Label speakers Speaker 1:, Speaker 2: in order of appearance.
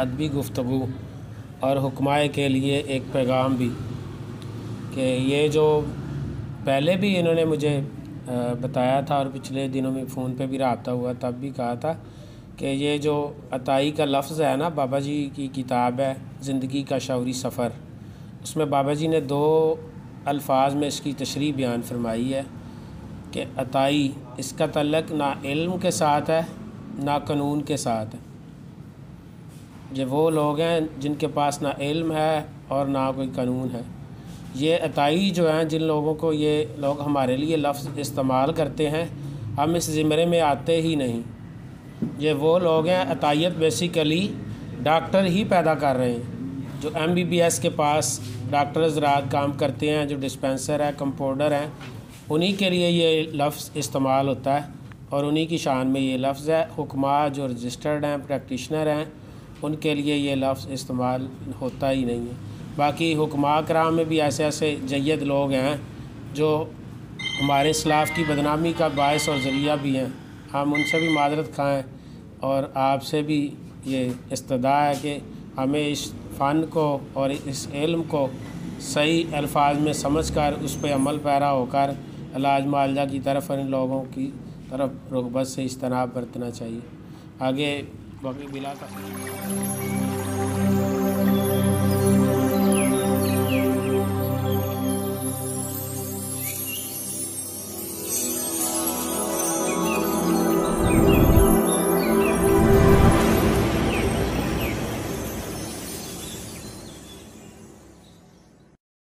Speaker 1: अदबी गुफ्तु और हुक्माए के लिए एक पैगाम भी कि ये जो पहले भी इन्होंने मुझे बताया था और पिछले दिनों में फ़ोन पे भी रबता हुआ, तब भी कहा था कि ये जो अताई का लफ्ज़ है ना, बाबा जी की किताब है, ज़िंदगी का शौरी सफ़र, उसमें बाबा जी ने दो अल्फाज में इसकी तशरी बयान फरमाई है कि अताई इसका तल्लक ना इल्म के साथ है, ना कानून के साथ है। ये वो लोग हैं, जिनके पास ना इल्म है और ना कोई कानून है। ये अताई जो हैं, जिन लोगों को ये लोग हमारे लिए लफ्ज़ इस्तेमाल करते हैं, हम इस ज़िमरे में आते ही नहीं। ये वो लोग हैं, अतायत बेसिकली डॉक्टर ही पैदा कर रहे हैं, जो एम बी बी एस के पास डॉक्टर ज़रात काम करते हैं, जो डिस्पेंसर है कंपाउंडर हैं। उन्हीं के लिए ये लफ्ज़ इस्तेमाल होता है और उन्हीं की शान में ये लफ्ज़ है। हुक्मा जो रजिस्टर्ड हैं, प्रैक्टिशनर हैं उनके लिए ये लफ्ज़ इस्तेमाल होता ही नहीं है। बाकी हुक्मा कराम में भी ऐसे ऐसे जैद लोग हैं जो हमारे इस्लाफ की बदनामी का बायस और ज़रिया भी हैं। हम उनसे भी मादरत खाएँ और आपसे भी ये इस्तदा है कि हमें इस फ़न को और इस इल्म को सही अल्फाज में समझ कर उस पर अमल पैरा होकर इलाज मालजा की तरफ़ इन लोगों की तरफ़ रगबत से इज्तनाब बरतना चाहिए। आगे बॉबी बिला का